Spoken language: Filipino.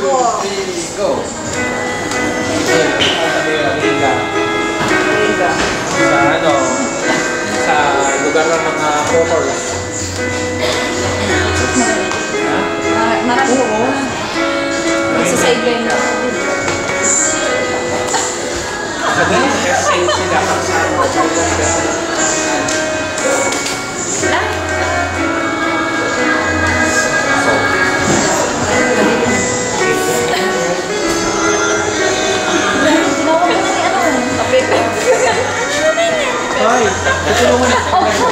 Ako. three, go. Sa ano, sa lugar ng mga. Ma- Marami. Oo. Sa sideline na. Sa ganun, kasi. Tutulungan.